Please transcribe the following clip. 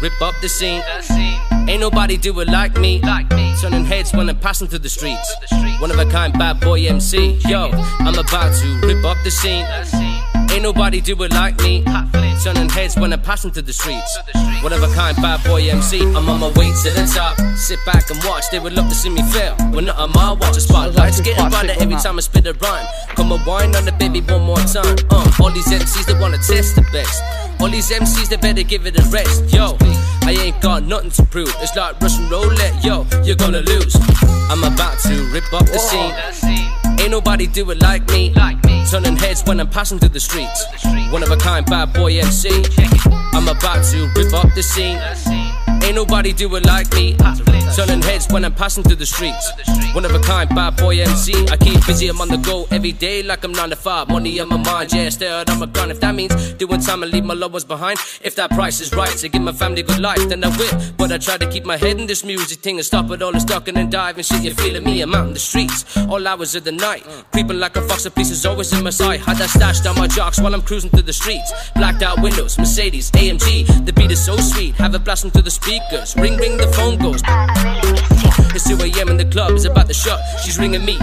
rip up the scene. Ain't nobody do it like me. Turning heads when I'm passing through the streets. One of a kind bad boy MC. Yo, I'm about to rip up the scene. Ain't nobody do it like me. Turning heads when I'm passing through the streets. A kind bad boy MC. I'm on my way to the top. Sit back and watch. They would love to see me fail. When not on my watch, the spotlight's getting brighter every time I spit a rhyme. Come and wine on the baby one more time. Uh, all these MCs that wanna test the best. All these MCs they better give it a rest. Yo, I ain't got nothing to prove. It's like Russian roulette. Yo, you're gonna lose. I'm about to rip up the scene. Ain't nobody do it like me. Turning heads when I'm passing through the streets. One of a kind bad boy MC. I'm about to rip up the scene. Ain't nobody do it like me. Turning heads when I'm passing through the streets. One of a kind bad boy MC. I keep busy, I'm on the go every day like I'm 9 to 5. Money on my mind, yeah, stay out on my gun. If that means doing time and leave my loved ones behind. If that price is right to give my family good life, then I will. But I try to keep my head in this music thing and stop it all this ducking and diving. Shit, you're feeling me, I'm out in the streets. All hours of the night. Creeping like a fox, a piece is always in my sight. Had that stashed on my jocks while I'm cruising through the streets. Blacked out windows, Mercedes, AMG. The beat is so sweet, have it blasting through the speakers. Ring, ring, the phone goes. It's 2 a.m. in the club, it's about to shut. She's ringing me.